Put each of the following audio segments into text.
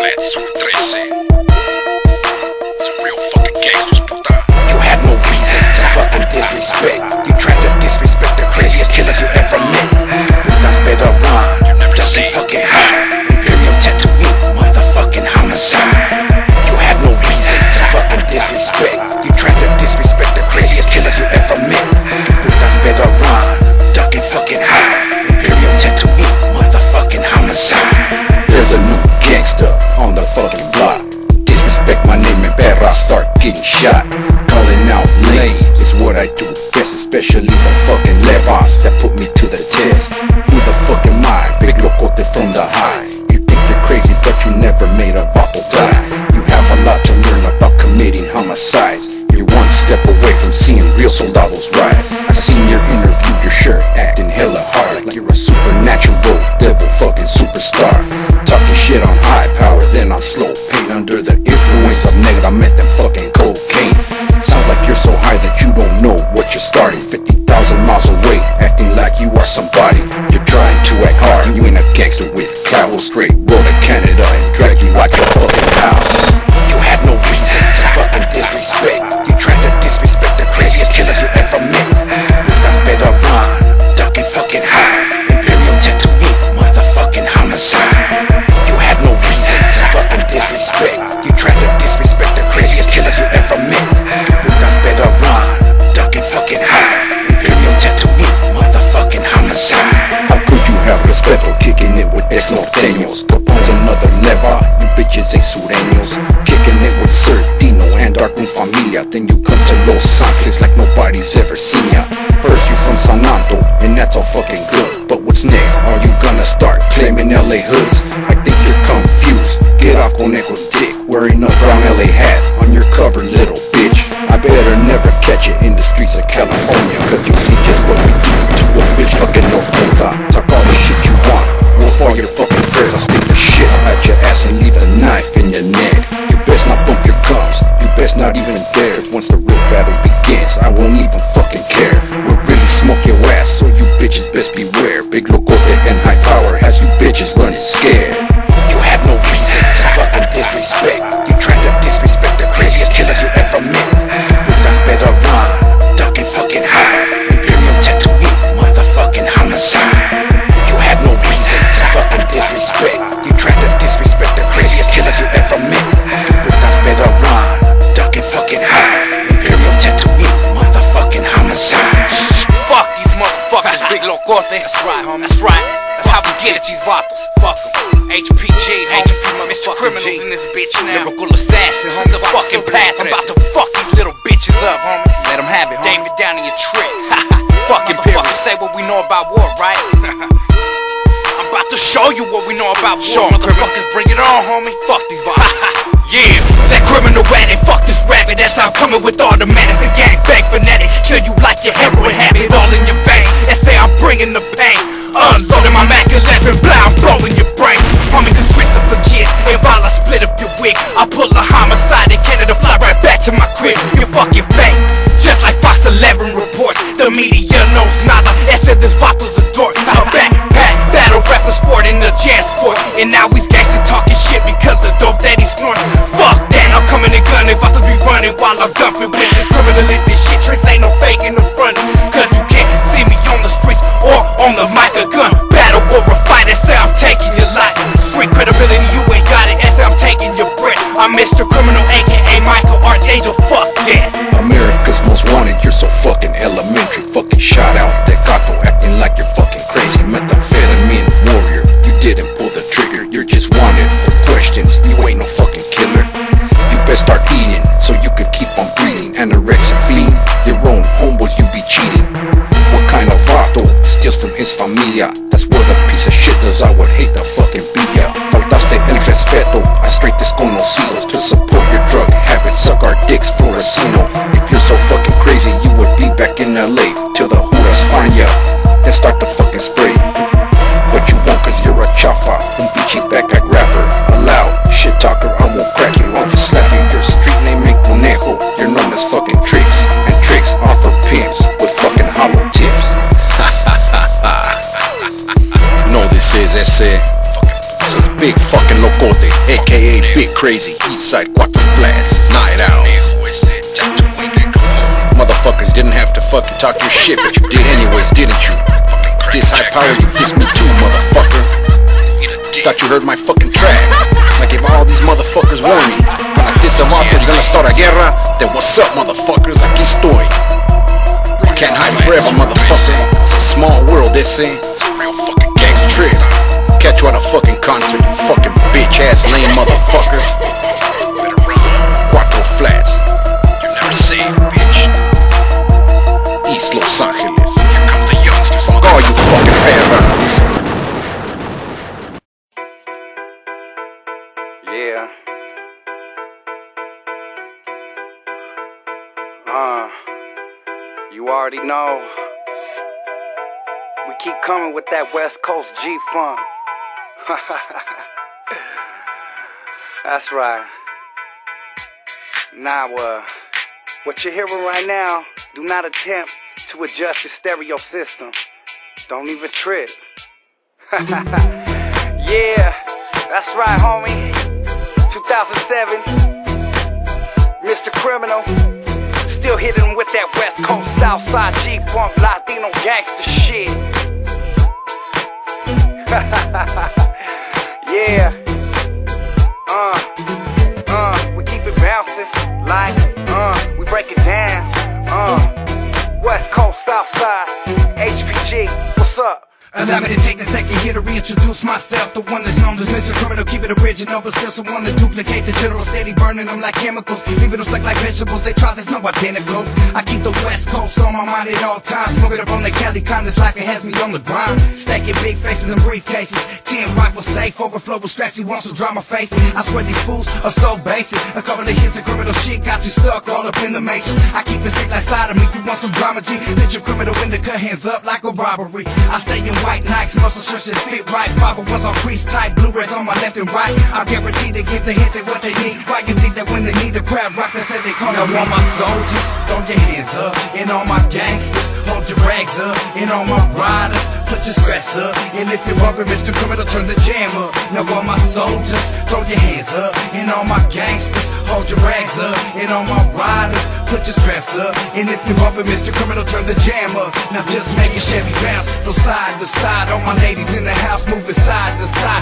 Flat Sur 13. Getting shot. Calling out names is what I do best, especially the fucking levas that put me to the test. Who the fuck am I? Big locote from the high. You think you're crazy, but you never made a vato die. You have a lot to learn about committing homicides. You're one step away from seeing real soldados ride. I seen your interview, your shirt acting hella hard like you're a supernatural devil fucking superstar. Talking shit on high power, then on slow pain under the straight roll to Canada and drag you out your fucking house. You had no reason to fucking disrespect. You tried to disrespect the craziest killers you ever met. Putas better run, ducking fucking high. Imperial tattoo, motherfucking homicide. You had no reason to fucking disrespect. You tried to disrespect the craziest killers you ever met. Putas better run, ducking fucking high. Imperial tattoo, motherfucking homicide. How could you have respect for kicking LA hoods? I think you're confused. Get off Conejo's dick, wearing a brown LA hat on your cover, little bitch. I better never catch you in the streets of California, cause you see just what we do to a bitch fucking no puta. Talk all the shit you want, we'll fall your fucking prayers. I'll stick the shit at your ass and leave a knife in your neck. You best not bump your gums, you best not even dare. Once the real battle begins, I won't even fucking care. We'll really smoke your so you bitches best beware. Big locote and high power has you bitches running scared. Criminals in this bitch now. Lyrical assassin, homie. The fucking path. I'm about to fuck these little bitches up, homie. Let them have it, homie. David down in your tricks. fucking motherfuckers say what we know about war, right? I'm about to show you what we know about war. Show motherfuckers, bring it on, homie. Fuck these vatos. Yeah, that criminal addict, fuck this rabbit, that's how I'm coming with automatics Your own homeboys you be cheating. What kind of vato steals from his familia? That's what a piece of shit does. I would hate to fucking be ya. Faltaste el respeto a straight desconocidos to support your drug habits. Suck our dicks, for a sino If you're so fucking crazy, you would be back in LA till the hooras find ya. Then start the fucking spray. Locote, aka Big Crazy, Eastside Cuatro Flats, Night Owls. Motherfuckers didn't have to fucking talk your shit, but you did anyways, didn't you? This high power, you diss me too, motherfucker. Thought you heard my fucking track. I gave all these motherfuckers warning. When I diss a vato, you're gonna start a guerra. Then what's up, motherfuckers? I Aquí estoy. Can't hide forever, motherfucker. It's a small world, this ain't. It's a real fucking gangster trip catch you at a fucking concert, you fucking bitch ass lame motherfuckers. Better run. Cuatro flats. You're not safe, bitch. East Los Angeles. Here comes the youngsters. Fuck all you fucking parents. Yeah. Uh, you already know. We keep coming with that West Coast G-Funk. That's right. Now, uh, what you're hearing right now, do not attempt to adjust your stereo system. Don't even trip. yeah, that's right, homie. 2007, Mr. Criminal. Still hitting with that West Coast Southside G-Funk Latino gangster shit. yeah. Uh, uh, we keep it bouncing like, uh, we break it down. Uh, West Coast Southside, HPG, what's up? Allow me to take a second here to reintroduce myself. The one that's known as Mr. Criminal, keep it original, but still someone to duplicate the general. Steady burning them like chemicals, leaving them stuck like vegetables. They try, there's no identicals. I keep the West Coast on my mind at all times. Smoke it up on the Cali kind, this life it has me on the grind. Stacking big faces and briefcases. Ten rifles safe, overflow with straps. You want some drama face? I swear these fools are so basic. A couple of hits of criminal shit got you stuck all up in the matrix. I keep it sick like side of me. You want some drama, G? Picture criminal in the cut, hands up like a robbery. I stay in white Nikes, muscle shirts that fit right. Five of ones on crease tight, Blu-rays on my left and right. I guarantee they give the hit they what they need. Why you think that when they need the crowd rock, they say they call Now all my soldiers, throw your hands up. And all my gangsters, hold your rags up. And all my riders, put your stress up. And if you're bumping Mr. Criminal, turn the jam up. Now all my soldiers, throw your hands up. And all my gangsters, hold your rags up. And all my riders, put your straps up. And if you're bumping Mr. Criminal, turn the jam up. Now just make your Chevy bounce from side to side. All my ladies in the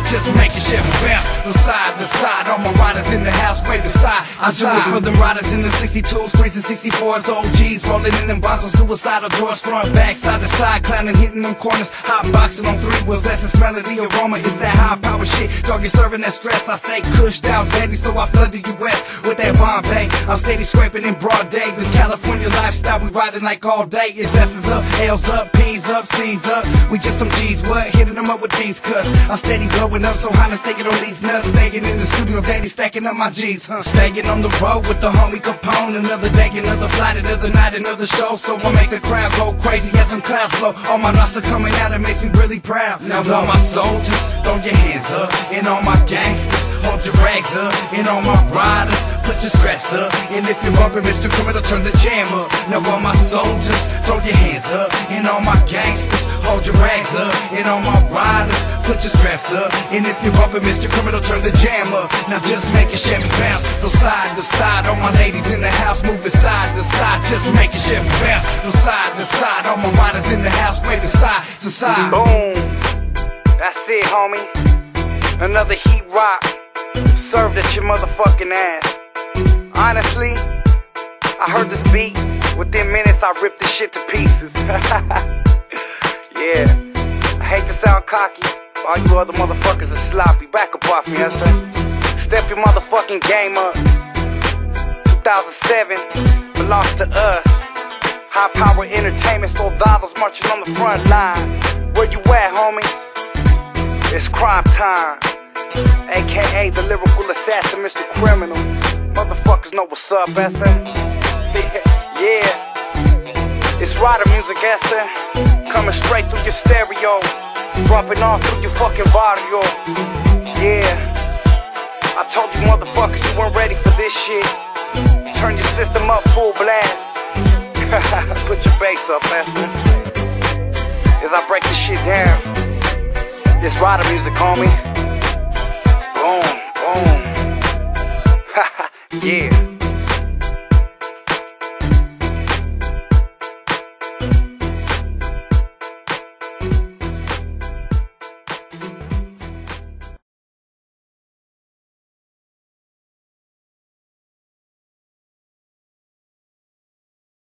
Just your Chevy bounce from side to side. All my riders in the house waving side. I do it for them riders in the 62s, 3s, and 64s. OGs rolling in them bonds on suicidal doors, front, back, side to side, clowning, hitting them corners. Hot boxing on three wheels, essence, the aroma. It's that high power shit. Dog, you serving that stress. I stay cushed out, daddy, so I flood the US with that Bombay. I'm steady scraping in broad day. This California lifestyle, we riding like all day. It's S's up, L's up, P's up, C's up. We just some G's, what? Hitting them up with these cuts. I'm steady blowing up, so Honda staking on these nuts. Staying in the studio, daddy stacking up my G's, huh? Staying on the road with the homie Capone. Another day, another flight, another night, another show. So I make the crowd go crazy as I'm class low. All my roster coming out, it makes me really proud. Now all my soldiers, throw your hands up. And all my gangsters, hold your rags up. And all my riders, put your stress up. And if you're bumping Mr. Criminal, turn the jam up. Now all my soldiers, throw your hands up. And all my gangsters, hold your rags up. And all my riders, put your up. And if you're bumping Mr. Criminal, turn the jam up. Now just make your Chevy bounce from side to side. All my ladies in the house moving side to side. Just make your Chevy bounce from side to side. All my riders in the house waving side to side. Boom. That's it, homie. Another heat rock served at your motherfucking ass. Honestly, I heard this beat. Within minutes, I ripped this shit to pieces. yeah. I hate to sound cocky. All you other motherfuckers are sloppy. Back up off me, I say. Step your motherfucking game up. 2007 belongs to us. High power entertainment, soldados marching on the front line. Where you at, homie? It's crime time. AKA the lyrical assassin, Mr. Criminal. Motherfuckers know what's up, SA. yeah. It's rider music, SA. Coming straight through your stereo. Bumping all through your fucking barrio. Yeah. I told you motherfuckers you weren't ready for this shit. Turn your system up full blast. Put your bass up, SA. As I break this shit down. this rider music, homie. Boom, boom. yeah.